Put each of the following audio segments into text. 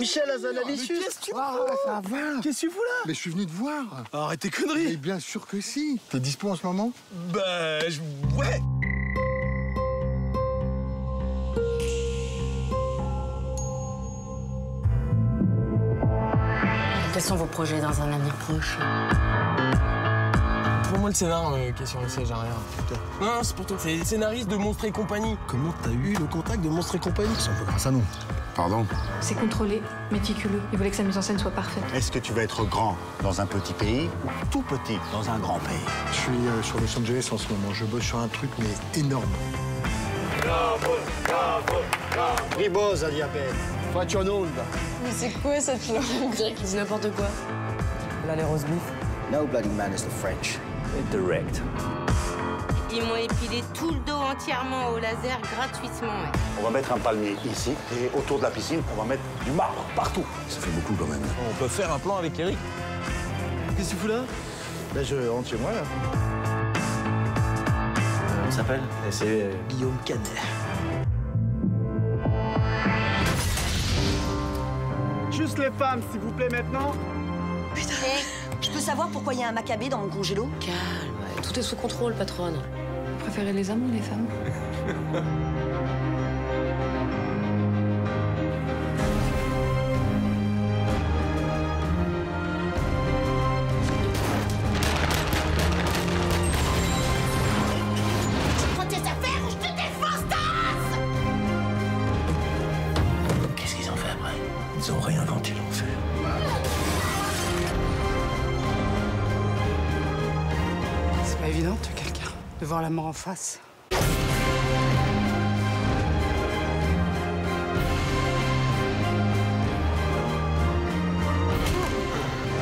Michel Azanavicius Ah, ça va. Qu'est-ce que tu fous là Mais je suis venu te voir. Arrête tes Mais conneries bien sûr que si. T'es dispo en ce moment Bah, je- ouais. Quels sont vos projets dans un avenir proche? Pour moi, le scénar, euh, question le j'ai rien. Non, non, c'est pour toi. C'est scénariste de Monstres et compagnie. Comment t'as eu le contact de Monstre et compagnie? C'est un peu grâce à nous. Pardon? C'est contrôlé, méticuleux. Il voulait que sa mise en scène soit parfaite. Est-ce que tu vas être grand dans un petit pays ou tout petit dans un grand pays? Je suis euh, sur Los Angeles en ce moment. Je bosse sur un truc, mais énorme. Ribosa diabète Faccio nulla Mais c'est quoi cette dirait qu'il dit n'importe quoi. Là, les beef. No bloody man is the French. Direct. Ils m'ont épilé tout le dos entièrement au laser gratuitement. ouais. On va mettre un palmier ici et autour de la piscine, on va mettre du marbre partout. Ça fait beaucoup quand même. On peut faire un plan avec Eric. Qu'est-ce que tu fous là? Là, je rentre chez moi, là. On s'appelle? C'est Guillaume Canet. Juste les femmes, s'il vous plaît, maintenant Je peux savoir pourquoi il y a un macabé dans mon congélo Calme, tout est sous contrôle, patronne. Vous préférez les hommes ou les femmes? Qu'est-ce qu'ils ont fait après? Ils ont réinventé pas évident de quelqu'un, de voir la mort en face. Je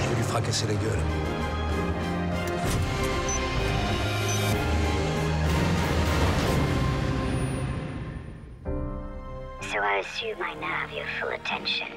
vais lui fracasser la gueule. So I assume I now have your full attention.